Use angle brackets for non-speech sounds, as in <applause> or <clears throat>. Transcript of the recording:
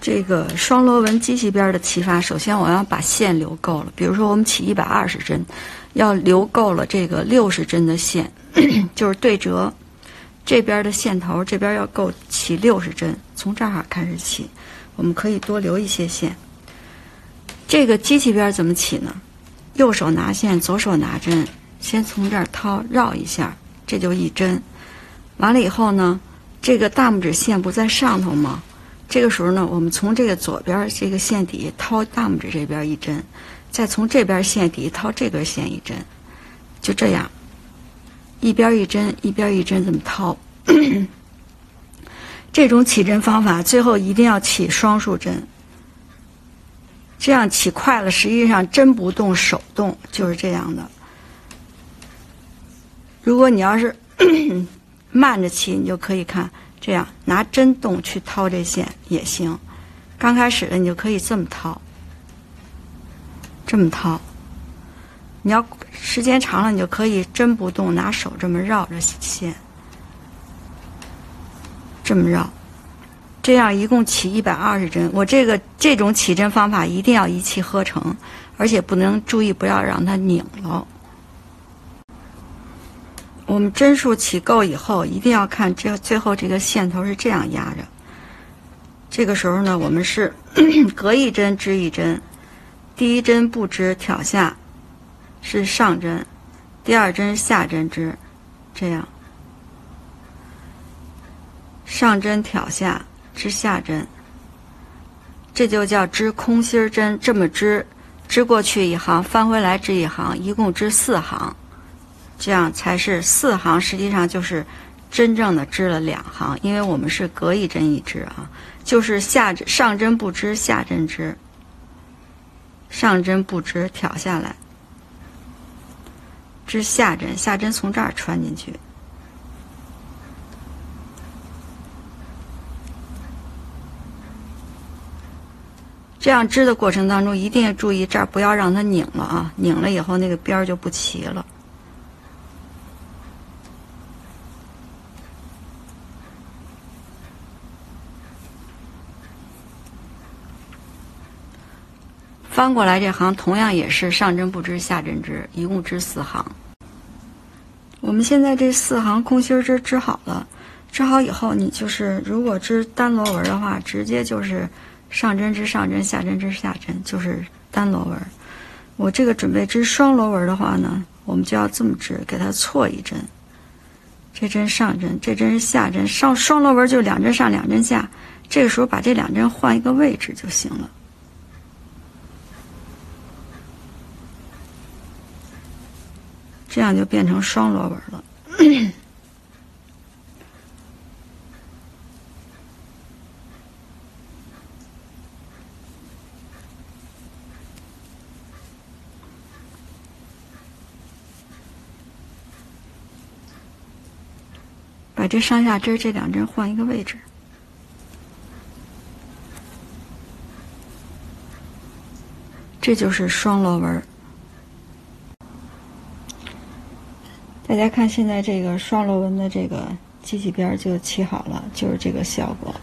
这个双螺纹机器边的起法，首先我要把线留够了。比如说，我们起一百二十针，要留够了这个六十针的线，<clears throat> 就是对折这边的线头，这边要够起六十针。从这儿开始起，我们可以多留一些线。这个机器边怎么起呢？右手拿线，左手拿针，先从这儿掏绕一下，这就一针。完了以后呢，这个大拇指线不在上头吗？这个时候呢，我们从这个左边这个线底掏大拇指这边一针，再从这边线底掏这根线一针，就这样，一边一针一边一针这么掏。<clears throat> 这种起针方法最后一定要起双数针，这样起快了，实际上针不动手动，就是这样的。如果你要是慢着起，你就可以看。这样拿针动去掏这线也行，刚开始的你就可以这么掏，这么掏。你要时间长了，你就可以针不动，拿手这么绕着线，这么绕。这样一共起一百二十针。我这个这种起针方法一定要一气呵成，而且不能注意不要让它拧了。我们针数起够以后，一定要看这最后这个线头是这样压着。这个时候呢，我们是 <clears throat> 隔一针织一针，第一针不织挑下是上针，第二针下针织，这样上针挑下织下针，这就叫织空心针。这么织，织过去一行，翻回来织一行，一共织四行。这样才是四行，实际上就是真正的织了两行，因为我们是隔一针一织啊，就是下上针不织，下针织，上针不织，挑下来，织下针，下针从这儿穿进去。这样织的过程当中，一定要注意这儿不要让它拧了啊，拧了以后那个边儿就不齐了。翻过来这行同样也是上针不织下针织，一共织四行。我们现在这四行空心织织好了，织好以后，你就是如果织单螺纹的话，直接就是上针织上针，下针织下针，就是单螺纹。我这个准备织双螺纹的话呢，我们就要这么织，给它错一针。这针上针，这针是下针，上双螺纹就两针上两针下，这个时候把这两针换一个位置就行了。这样就变成双螺纹了。<clears throat> 把这上下针这两针换一个位置，这就是双螺纹。大家看，现在这个双螺纹的这个机器边就起好了，就是这个效果。